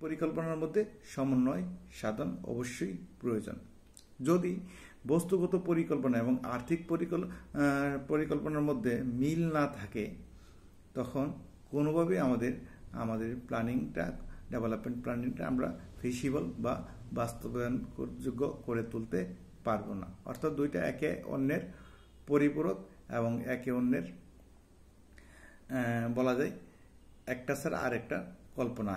পরিকল্পনার মধ্যে সমন্বয় সাধন অবশ্যই প্রয়োজন। যদি বস্তুগত পরিকল্পনা এবং আর্থিক পরিকল্পনার মধ্যে মিল না থাকে, তখন কোনোভাবে আমাদের আমাদের প্ল্যানিংটা, ডেভেলপমেন্ট প্ল্যানিংটা আমরা ফিসিবল বা বাস্তবায়নযোগ্য করে তুলতে পারব না। অর্থাৎ দুইটা একে অন্যের পরিপূরক এবং একে অন্যের বলা যায়, একটা ছাড়া আরেকটা কল্পনা।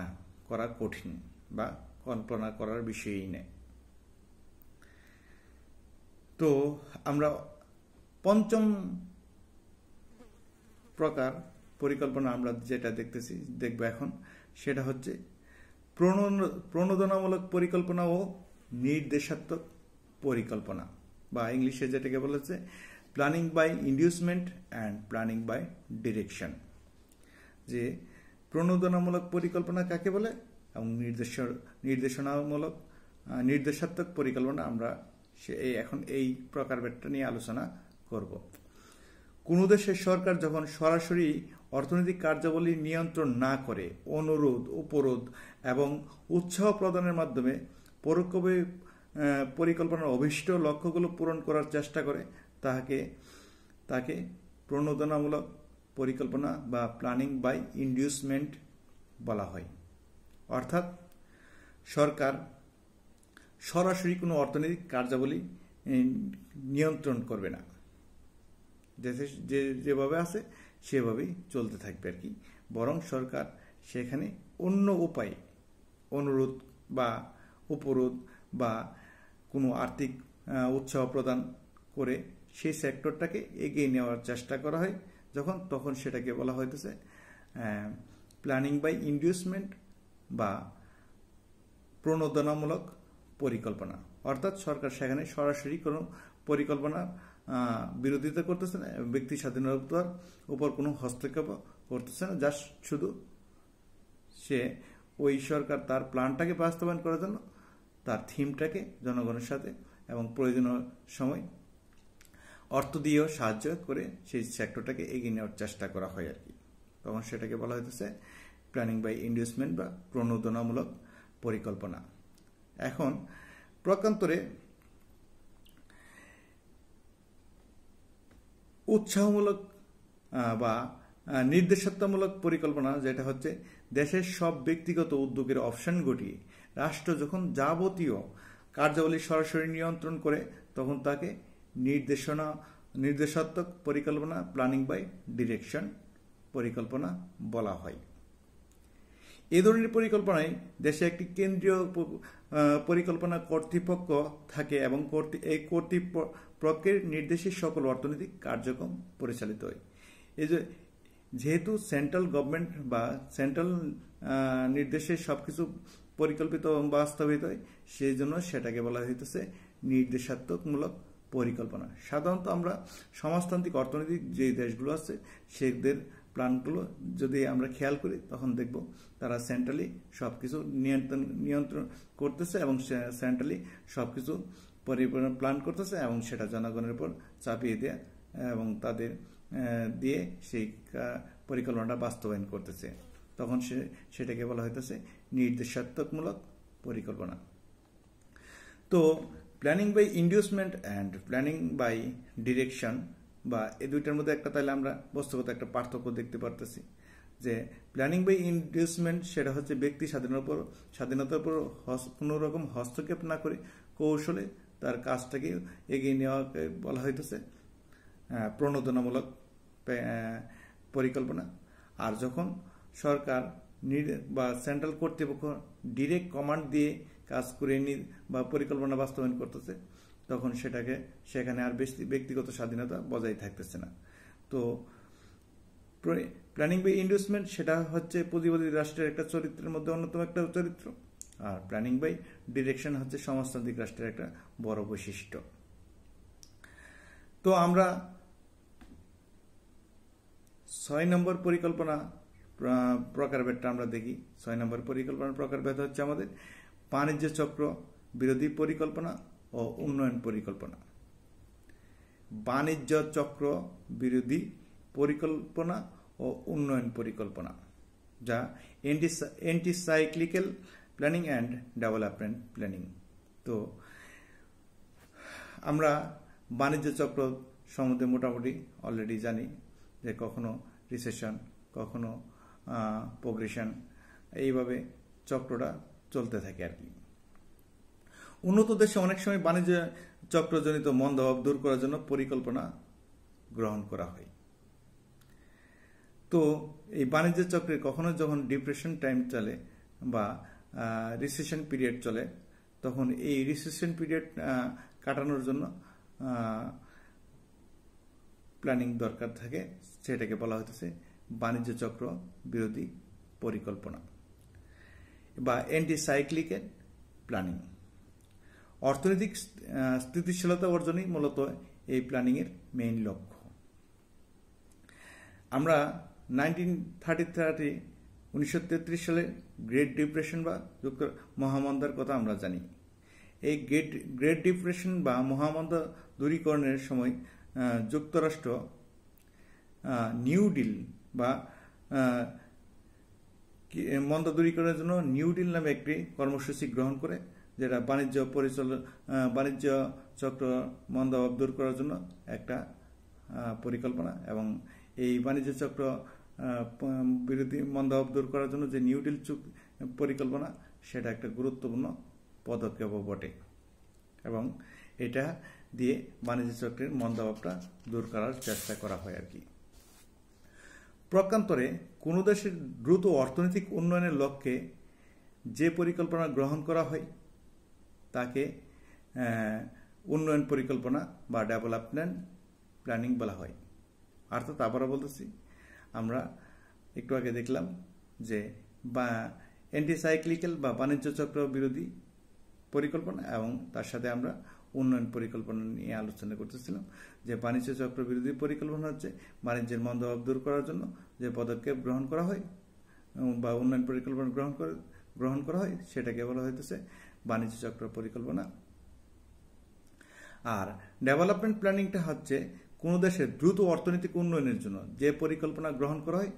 করা কঠিন বা কল্পনা করার বিষয়ই নেই। তো আমরা পঞ্চম প্রকার পরিকল্পনা আমরা যেটা দেখতেছি, দেখব এখন, সেটা হচ্ছে প্রণোদনামূলক পরিকল্পনা ও নির্দেশাত্মক পরিকল্পনা, বা ইংলিশে যেটাকে বলেছে planning by inducement and planning by direction, যে প্রণোদনামূলক পরিকল্পনা কাকে বলে এবং নির্দেশ নির্দেশনামূলক নির্দেশাত্মক পরিকল্পনা আমরা সে এখন এই প্রকারভেদটা নিয়ে আলোচনা করব। কোনো দেশের সরকার যখন সরাসরি অর্থনৈতিক কার্যাবলী নিয়ন্ত্রণ না করে, অনুরোধ, উপরোধ এবং উৎসাহ প্রদানের মাধ্যমে পরোক্ষভাবে পরিকল্পনার অভিষ্ট লক্ষ্যগুলো পূরণ করার চেষ্টা করে, তাহাকে, তাকে প্রণোদনামূলক পরিকল্পনা বা প্ল্যানিং বাই ইন্ডিউসমেন্ট বলা হয়। অর্থাৎ সরকার সরাসরি কোনো অর্থনৈতিক কার্যাবলী নিয়ন্ত্রণ করবে না। দেশে যে, যেভাবে আছে, সেভাবেই চলতে থাকবে আর কি। বরং সরকার সেখানে অন্য উপায়ে অনুরোধ বা উপরোধ বা কোনো আর্থিক উৎসাহ প্রদান করে সেই সেক্টরটাকে এগিয়ে নেওয়ার চেষ্টা করা হয়। যখন, তখন সেটাকে বলা হইতেছে প্ল্যানিং বাই ইন্ডিউসমেন্ট বা প্রণোদনামূলক পরিকল্পনা। অর্থাৎ সরকার সেখানে সরাসরি কোনো পরিকল্পনা বিরোধিতা করতেছে না ব্যক্তি স্বাধীনতার উপর কোনো হস্তক্ষেপ করতেছে না যা শুধু সে ওই সরকার তার প্ল্যানটাকে বাস্তবায়ন করার জন্য, তার থিমটাকে জনগণের সাথে এবং প্রয়োজনীয় সময় অর্থ দিয়েও সাহায্য করে সেই সেক্টরটাকে এগিয়ে নেওয়ার চেষ্টা করা হয় আর কি। তখন সেটাকে বলা হইতেছে প্ল্যানিং বাই ইনভেস্টমেন্ট বা প্রণোদনামূলক পরিকল্পনা। এখন প্রকান্তরে উৎসাহমূলক বা নির্দেশাত্মমূলক পরিকল্পনা, যেটা হচ্ছে দেশের সব ব্যক্তিগত উদ্যোগের অপশন ঘটিয়ে রাষ্ট্র যখন যাবতীয় কার্যাবলী সরাসরি নিয়ন্ত্রণ করে, তখন তাকে নির্দেশনা, নির্দেশাত্মক পরিকল্পনা প্ল্যানিং বাই ডিরেকশন পরিকল্পনা বলা হয়। এ ধরনের পরিকল্পনায় দেশে একটি কেন্দ্রীয় পরিকল্পনা কর্তৃপক্ষ থাকে এবং এই কর্তৃপক্ষের নির্দেশে সকল অর্থনৈতিক কার্যক্রম পরিচালিত হয়। এই যে, যেহেতু সেন্ট্রাল গভর্নমেন্ট বা সেন্ট্রাল নির্দেশে সবকিছু পরিকল্পিত এবং বাস্তবিত হয়, সেই জন্য সেটাকে বলা হইতেছে নির্দেশাত্মকমূলক পরিকল্পনা। সাধারণত আমরা সমাজতান্ত্রিক অর্থনৈতিক যে দেশগুলো আছে, সেদের প্ল্যানগুলো যদি আমরা খেয়াল করি, তখন দেখব তারা সেন্ট্রালি সব কিছু নিয়ন্ত্রণ নিয়ন্ত্রণ করতেছে এবং সেন্ট্রালি সব কিছু পরিপূর্ণ প্ল্যান করতেছে এবং সেটা জনগণের উপর চাপিয়ে দেয় এবং তাদের দিয়ে সেই পরিকল্পনাটা বাস্তবায়ন করতেছে। তখন সে, সেটাকে বলা হইতেছে নির্দেশাত্মকমূলক পরিকল্পনা। তো planning by inducement and planning by direction বা এই দুইটার মধ্যে একটা তাহলে আমরা বস্তুগত একটা পার্থক্য দেখতে পারতেছি। যে প্ল্যানিং বাই ইন্ডিউসমেন্ট সেটা হচ্ছে ব্যক্তি স্বাধীনতার উপর স্বাধীনতার উপর কোনো রকম হস্তক্ষেপ না করে কৌশলে তার কাজটাকে এগিয়ে নেওয়াকে বলা হইতেছে প্রণোদনামূলক পরিকল্পনা। আর যখন সরকার বা সেন্ট্রাল কর্তৃপক্ষ ডিরেক্ট কমান্ড দিয়ে কাজ করে নি বা পরিকল্পনা বাস্তবায়ন করতেছে, তখন সেটাকে সেখানে আর বেশি ব্যক্তিগত স্বাধীনতা বজায় থাকতেছে না। তো প্ল্যানিং বাই ইনভেস্টমেন্ট সেটা হচ্ছে পুঁজিবাদী রাষ্ট্রের একটা চরিত্রের মধ্যে অন্যতম একটা চরিত্র। আর প্ল্যানিং বাই ডিরেকশন হচ্ছে সমাজতান্ত্রিক রাষ্ট্রের একটা বড় বৈশিষ্ট্য। তো আমরা ছয় নম্বর পরিকল্পনা প্রকারভেদটা আমরা দেখি। ছয় নম্বর পরিকল্পনার প্রকারভেদ হচ্ছে আমাদের বাণিজ্য চক্র, বিরোধী পরিকল্পনা ও উন্নয়ন পরিকল্পনা। বাণিজ্য চক্র, বিরোধী পরিকল্পনা ও উন্নয়ন পরিকল্পনা, যা anti anticyclical planning and development planning. তো, আমরা বাণিজ্য চক্র সম্বন্ধে মোটামুটি অলরেডি জানি যে কখনো রিসেশন, কখনো প্রোগ্রেশন এইভাবে চক্রটা চলতে থাকে আর কি। উন্নত দেশে অনেক সময় বাণিজ্য চক্রজনিত মন্দভাব দূর করার জন্য পরিকল্পনা গ্রহণ করা হয়। তো এই বাণিজ্য চক্রে কখনো যখন ডিপ্রেশন টাইম চলে বা রিসেশন পিরিয়ড চলে, তখন এই রিসেশন পিরিয়ড কাটানোর জন্য প্ল্যানিং দরকার থাকে। সেটাকে বলা হতেছে বাণিজ্য চক্র বিরোধী পরিকল্পনা। বা অ্যান্টি সাইক্লিকের প্ল্যানিং অর্থনৈতিক স্থিতিশীলতা অর্জনই মূলত এই প্ল্যানিংয়ের মেইন লক্ষ্য। আমরা নাইনটিন থার্টি থার্টি উনিশশো তেত্রিশ সালে গ্রেট ডিপ্রেশন বা মহামন্দার কথা আমরা জানি। এই গ্রেট গ্রেট ডিপ্রেশন বা মহামন্দা দূরীকরণের সময় যুক্তরাষ্ট্র নিউ ডিল বা মন্দা দূরীকরণের জন্য নিউ ডিল নামে একটি কর্মসূচি গ্রহণ করে, যেটা বাণিজ্য পরিচালনা বাণিজ্য চক্র মন্দাভাব দূর করার জন্য একটা পরিকল্পনা এবং এই বাণিজ্য চক্র বিরোধী মন্দাভাব দূর করার জন্য যে নিউ ডিল চুক পরিকল্পনা, সেটা একটা গুরুত্বপূর্ণ পদক্ষেপও বটে এবং এটা দিয়ে বাণিজ্য চক্রের মন্দাভাবটা দূর করার চেষ্টা করা হয় আর কি। প্রকান্তরে কোনো দেশের দ্রুত অর্থনৈতিক উন্নয়নের লক্ষ্যে যে পরিকল্পনা গ্রহণ করা হয়, তাকে উন্নয়ন পরিকল্পনা বা ডেভেলপমেন্ট প্ল্যানিং বলা হয়। অর্থাৎ আবারও বলতেছি, আমরা একটু আগে দেখলাম যে বা অ্যান্টিসাইক্লিক্যাল বা বাণিজ্য চক্র বিরোধী পরিকল্পনা এবং তার সাথে আমরা উন্নয়ন পরিকল্পনা নিয়ে আলোচনা করতেছিলাম, যে বাণিজ্য চক্র বিরোধী পরিকল্পনা হচ্ছে বাণিজ্যের মন্দভাব দূর করার জন্য যে পদক্ষেপ গ্রহণ করা হয় বা উন্নয়ন পরিকল্পনা গ্রহণ করে, গ্রহণ করা হয়, সেটাকে বলা হইতেছে বাণিজ্য চক্র পরিকল্পনা। আর ডেভেলপমেন্ট প্ল্যানিংটা হচ্ছে কোনো দেশের দ্রুত অর্থনৈতিক উন্নয়নের জন্য যে পরিকল্পনা গ্রহণ করা হয়,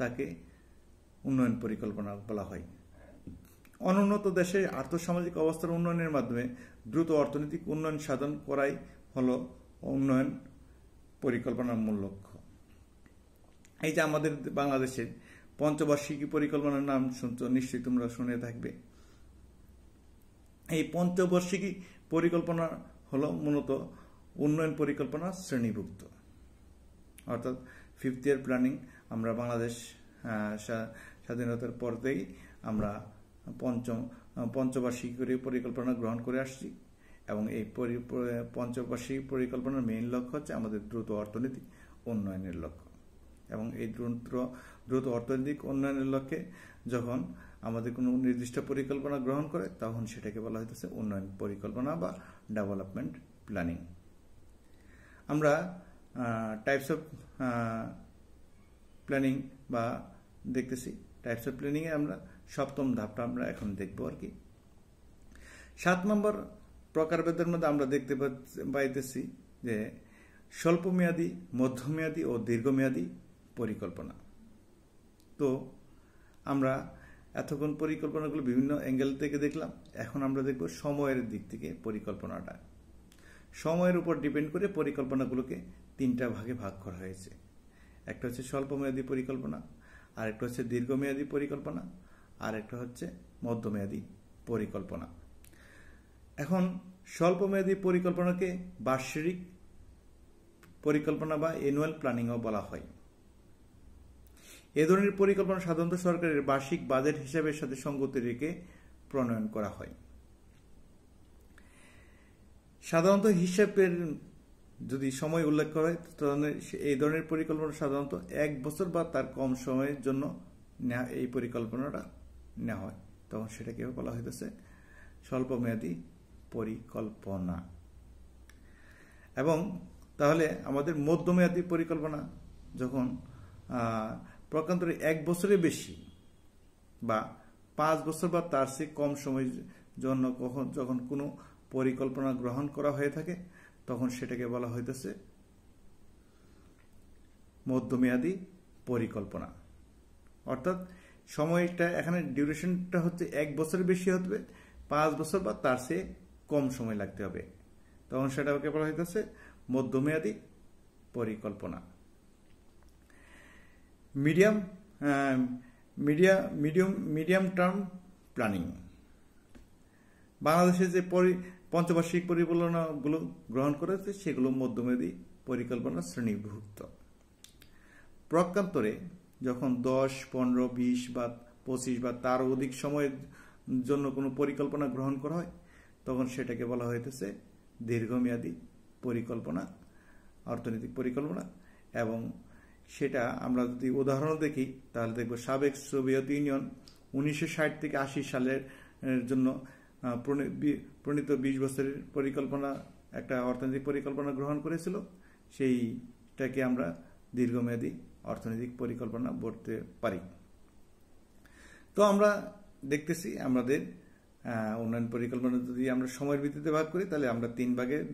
তাকে উন্নয়ন পরিকল্পনা বলা হয়। অনুন্নত দেশে আর্থসামাজিক অবস্থার উন্নয়নের মাধ্যমে দ্রুত অর্থনৈতিক উন্নয়ন সাধন করাই হল উন্নয়ন পরিকল্পনার মূল লক্ষ্য। এই যে আমাদের বাংলাদেশের পঞ্চবার্ষিকী পরিকল্পনার নাম শুনছ, নিশ্চয়ই তোমরা শুনে থাকবে। এই পঞ্চবার্ষিকী পরিকল্পনা হলো মূলত উন্নয়ন পরিকল্পনা শ্রেণীভুক্ত। অর্থাৎ ফিফথ ইয়ার প্ল্যানিং আমরা বাংলাদেশ স্বাধীনতার পর থেকেই আমরা পঞ্চম পঞ্চবার্ষিকী করে পরিকল্পনা গ্রহণ করে আসছি এবং এই পঞ্চবার্ষিক পরিকল্পনার মেইন লক্ষ্য হচ্ছে আমাদের দ্রুত অর্থনৈতিক উন্নয়নের লক্ষ্য। এবং এই দ্রুত দ্রুত অর্থনৈতিক উন্নয়নের লক্ষ্যে যখন আমাদের কোনো নির্দিষ্ট পরিকল্পনা গ্রহণ করে, তখন সেটাকে বলা হইতেছে উন্নয়ন পরিকল্পনা বা ডেভেলপমেন্ট প্ল্যানিং। আমরা টাইপস অফ প্ল্যানিং বা দেখতেছি। টাইপস অফ প্ল্যানিংয়ে আমরা সপ্তম ধাপটা আমরা এখন দেখব আর কি। সাত নম্বর প্রকারভেদের মধ্যে আমরা দেখতে পাইতেছি যে স্বল্পমেয়াদী, মধ্যমেয়াদী ও দীর্ঘমেয়াদী পরিকল্পনা। তো আমরা এতক্ষণ পরিকল্পনাগুলো বিভিন্ন অ্যাঙ্গেল থেকে দেখলাম, এখন আমরা দেখব সময়ের দিক থেকে পরিকল্পনাটা। সময়ের উপর ডিপেন্ড করে পরিকল্পনাগুলোকে তিনটা ভাগে ভাগ করা হয়েছে। একটা হচ্ছে স্বল্পমেয়াদী পরিকল্পনা আর একটা হচ্ছে দীর্ঘমেয়াদী পরিকল্পনা আর একটা হচ্ছে মধ্যমেয়াদী পরিকল্পনা। এখন স্বল্পমেয়াদী পরিকল্পনাকে বার্ষিক পরিকল্পনা বা অ্যানুয়াল প্ল্যানিংও বলা হয়। এ ধরনের পরিকল্পনা সাধারণত সরকারের বার্ষিক বাজেট হিসাবের সাথে সঙ্গতি রেখে প্রণয়ন করা হয়। সাধারণত হিসাবের যদি সময় উল্লেখ করা হয় এই ধরনের পরিকল্পনা সাধারণত এক বছর বা তার কম সময়ের জন্য এই পরিকল্পনাটা নেওয়া হয়। তখন সেটাকে বলা হইতেছে? স্বল্পমেয়াদী পরিকল্পনা। এবং তাহলে আমাদের মধ্যমেয়াদী পরিকল্পনা যখন প্রকান্তরে এক বছরের বেশি বা পাঁচ বছর বা তার চেয়ে কম সময়ের জন্য কখন, যখন কোনো পরিকল্পনা গ্রহণ করা হয়ে থাকে, তখন সেটাকে বলা হইতেছে মধ্যমেয়াদী পরিকল্পনা। অর্থাৎ সময়টা, এখানে ডিউরেশনটা হচ্ছে এক বছরের বেশি হবে পাঁচ বছর বা তার চেয়ে কম সময় লাগতে হবে। তখন সেটাকে বলা হইতেছে মধ্যমেয়াদী পরিকল্পনা। Medium media, medium medium term planning. বাংলাদেশে যে পরি, পঞ্চবার্ষিক পরিকল্পনাগুলো গ্রহণ করেছে, সেগুলো মধ্যমেয়াদী পরিকল্পনা শ্রেণীভুক্ত। প্রকান্তরে যখন দশ, পনেরো, বিশ বা পঁচিশ বা তার অধিক সময়ের জন্য কোনো পরিকল্পনা গ্রহণ করা হয়, তখন সেটাকে বলা হইতেছে দীর্ঘমেয়াদী পরিকল্পনা, অর্থনৈতিক পরিকল্পনা। এবং সেটা আমরা যদি উদাহরণ দেখি, তাহলে দেখব সাবেক সোভিয়েত ইউনিয়ন উনিশশো ষাট থেকে আশি সালের জন্য প্রণীত বিশ বছরের পরিকল্পনা, একটা অর্থনৈতিক পরিকল্পনা গ্রহণ করেছিল। সেইটাকে আমরা দীর্ঘমেয়াদী অর্থনৈতিক পরিকল্পনা বলতে পারি। তো আমরা দেখতেছি আমাদের উন্নয়ন পরিকল্পনা যদি আমরা সময়ের ভিত্তিতে ভাগ করি, তাহলে আমরা তিন ভাগে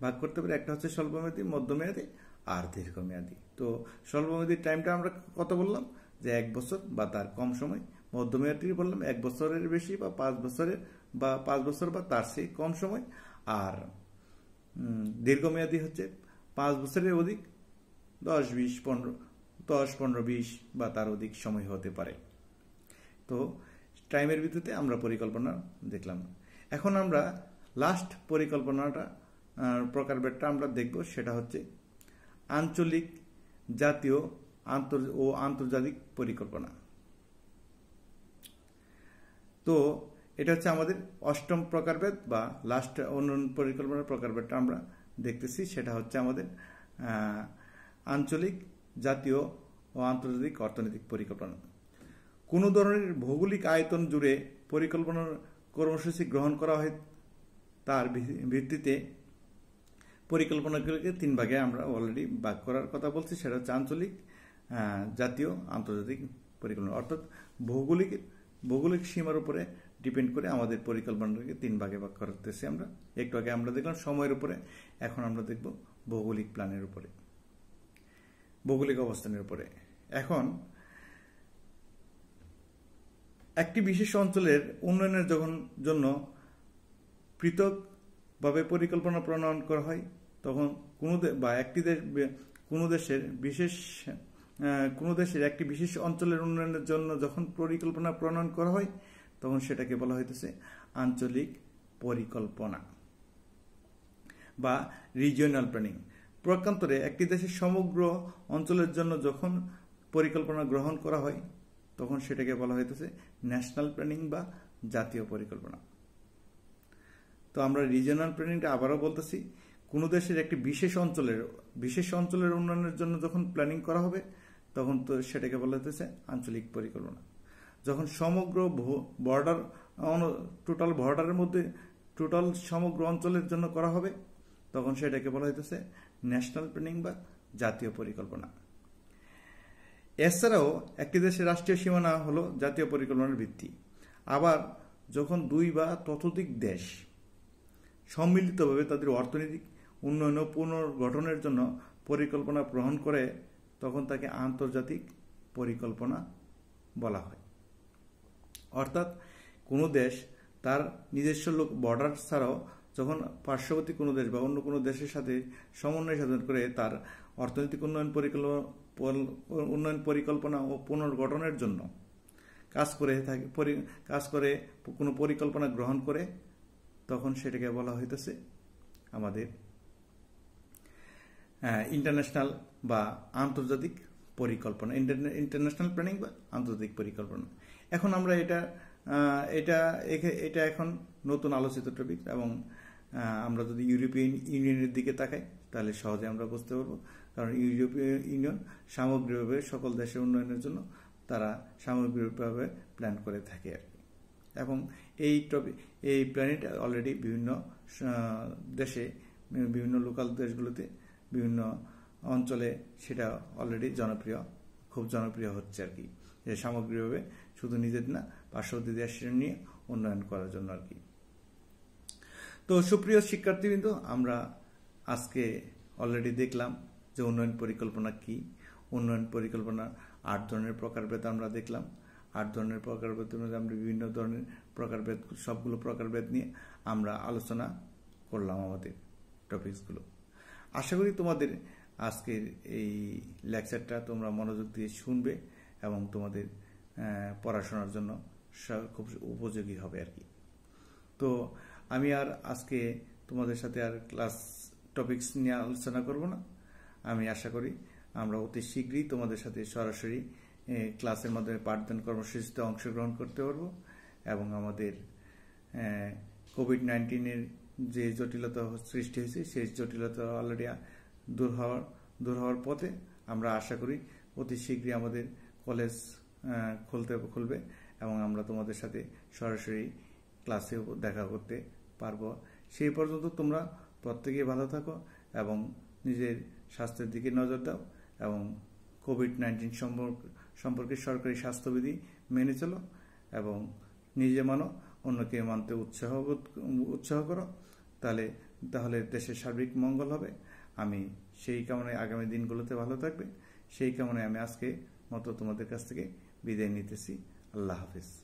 ভাগ করতে পারি। একটা হচ্ছে স্বল্পমেয়াদী, মধ্যমেয়াদী আর দীর্ঘমেয়াদী। তো স্বল্পমেয়াদী টাইমটা আমরা কত বললাম? যে এক বছর বা তার কম সময়। মধ্যমেয়াদী বললাম এক বছরের বেশি বা পাঁচ বছরের বা পাঁচ বছর বা তার চেয়ে কম সময়। আর দীর্ঘমেয়াদী হচ্ছে পাঁচ বছরের অধিক, দশ, বিশ, পনেরো। দশ, পনেরো, বিশ বা তার অধিক সময় হতে পারে। তো টাইমের ভিত্তিতে আমরা পরিকল্পনা দেখলাম। এখন আমরা লাস্ট পরিকল্পনাটা প্রকারভেদটা আমরা দেখব। সেটা হচ্ছে আঞ্চলিক জাতীয় আন্তর, ও আন্তর্জাতিক পরিকল্পনা। তো এটা হচ্ছে আমাদের অষ্টম প্রকারভেদ বা লাস্ট উন্নয়ন পরিকল্পনার প্রকারভেদটা আমরা দেখতেছি। সেটা হচ্ছে আমাদের আঞ্চলিক জাতীয় ও আন্তর্জাতিক অর্থনৈতিক পরিকল্পনা। কোনো ধরনের ভৌগোলিক আয়তন জুড়ে পরিকল্পনার কর্মসূচি গ্রহণ করা হয়, তার ভিত্তিতে পরিকল্পনাগুলোকে তিন ভাগে আমরা অলরেডি ভাগ করার কথা বলছি। সেটা হচ্ছে আঞ্চলিক জাতীয়, আন্তর্জাতিক পরিকল্পনা। অর্থাৎ ভৌগোলিক ভৌগোলিক সীমার উপরে ডিপেন্ড করে আমাদের পরিকল্পনাটাকে তিন ভাগে ভাগ করতেছি আমরা। একটু আগে আমরা দেখলাম সময়ের উপরে, এখন আমরা দেখব ভৌগোলিক প্ল্যানের উপরে। ভৌগোলিক অবস্থানের উপরে। এখন, একটি বিশেষ অঞ্চলের উন্নয়নের যখন জন্য পৃথকভাবে পরিকল্পনা প্রণয়ন করা হয়, তখন কোনো বা একটি দেশ কোনো দেশের বিশেষ কোনো দেশের একটি বিশেষ অঞ্চলের উন্নয়নের জন্য যখন পরিকল্পনা প্রণয়ন করা হয়, তখন সেটাকে বলা হইতেছে আঞ্চলিক পরিকল্পনা বা রিজিওনাল প্ল্যানিং প্রকান্তরে একটি দেশের সমগ্র অঞ্চলের জন্য যখন পরিকল্পনা গ্রহণ করা হয়, তখন সেটাকে বলা হইতেছে ন্যাশনাল প্ল্যানিং বা জাতীয় পরিকল্পনা। তো আমরা রিজিওনাল প্ল্যানিংটা আবারও বলতেছি, কোনো দেশের একটি বিশেষ অঞ্চলের বিশেষ অঞ্চলের উন্নয়নের জন্য যখন প্ল্যানিং করা হবে, তখন তো সেটাকে বলা হইতেছে আঞ্চলিক পরিকল্পনা। যখন সমগ্র বর্ডার টোটাল বর্ডারের মধ্যে টোটাল সমগ্র অঞ্চলের জন্য করা হবে, তখন সেটাকে বলা হইতেছে ন্যাশনাল প্ল্যানিং বা জাতীয় পরিকল্পনা। এছাড়াও একটি দেশের রাষ্ট্রীয় সীমানা হলো জাতীয় পরিকল্পনার ভিত্তি। আবার যখন দুই বা ততোধিক দেশ সম্মিলিতভাবে তাদের অর্থনৈতিক উন্নয়ন ও পুনর্গঠনের জন্য পরিকল্পনা গ্রহণ করে, তখন তাকে আন্তর্জাতিক পরিকল্পনা বলা হয়। অর্থাৎ কোনো দেশ তার নিজস্ব লোক বর্ডার ছাড়াও যখন পার্শ্ববর্তী কোনো দেশ বা অন্য কোনো দেশের সাথে সমন্বয় সাধন করে তার অর্থনৈতিক উন্নয়ন পরিকল্পনা উন্নয়ন পরিকল্পনা ও পুনর্গঠনের জন্য কাজ করে থাকে কাজ করে, কোনো পরিকল্পনা গ্রহণ করে, তখন সেটাকে বলা হইতেছে আমাদের ইন্টারন্যাশনাল বা আন্তর্জাতিক পরিকল্পনা ইন্টারন্যাশনাল প্ল্যানিং বা আন্তর্জাতিক পরিকল্পনা। এখন আমরা এটা এটা এটা এখন নতুন আলোচিত টপিক এবং আমরা যদি ইউরোপিয়ান ইউনিয়নের দিকে তাকাই, তাহলে সহজে আমরা বুঝতে পারব। কারণ ইউরোপীয় ইউনিয়ন সামগ্রিকভাবে সকল দেশের উন্নয়নের জন্য তারা সামগ্রিকভাবে প্ল্যান করে থাকে আর কি। এবং এই টপিক এই প্ল্যানেট অলরেডি বিভিন্ন দেশে, বিভিন্ন লোকাল দেশগুলোতে বিভিন্ন অঞ্চলে সেটা অলরেডি জনপ্রিয়, খুব জনপ্রিয় হচ্ছে আর কি। যে সামগ্রিকভাবে শুধু নিজের না, পার্শ্ববর্তী দেশের নিয়ে উন্নয়ন করার জন্য আর কি। তো সুপ্রিয় শিক্ষার্থীবৃন্দ, আমরা আজকে অলরেডি দেখলাম যে উন্নয়ন পরিকল্পনা কি। উন্নয়ন পরিকল্পনা আট ধরনের প্রকারভেদ আমরা দেখলাম। আট ধরনের প্রকারভেদের মধ্যে আমরা বিভিন্ন ধরনের প্রকারভেদ, সবগুলো প্রকারভেদ নিয়ে আমরা আলোচনা করলাম আমাদের টপিকসগুলো আশা করি তোমাদের আজকের এই লেকচারটা তোমরা মনোযোগ দিয়ে শুনবে এবং তোমাদের পড়াশোনার জন্য খুব উপযোগী হবে আর কি। তো আমি আর আজকে তোমাদের সাথে আর ক্লাস টপিকস নিয়ে আলোচনা করব না। আমি আশা করি আমরা অতি শীঘ্রই তোমাদের সাথে সরাসরি ক্লাসের মাধ্যমে পাঠদান কর্মসূচিতে অংশগ্রহণ করতে পারব এবং আমাদের কোভিড নাইন্টিনের যে জটিলতা সৃষ্টি হয়েছে, সেই জটিলতা অলরেডি দূর হওয়ার দূর হওয়ার পথে আমরা আশা করি অতি শীঘ্রই আমাদের কলেজ খুলতে, খুলবে এবং আমরা তোমাদের সাথে সরাসরি ক্লাসে দেখা করতে পারব। সেই পর্যন্ত তোমরা প্রত্যেকে ভালো থাকো এবং নিজের স্বাস্থ্যের দিকে নজর দাও এবং কোভিড নাইন্টিন সম্পর্কে সরকারি স্বাস্থ্যবিধি মেনে চলো এবং নিজে মানো, অন্যকে মানতে উৎসাহ উৎসাহ করো। তাহলে তাহলে দেশের সার্বিক মঙ্গল হবে। আমি সেই কামনায় আগামী দিনগুলোতে ভালো থাকবে। সেই কামনায় আমি আজকে মতো তোমাদের কাছ থেকে বিদায় নিতেছি। আল্লাহ হাফিজ।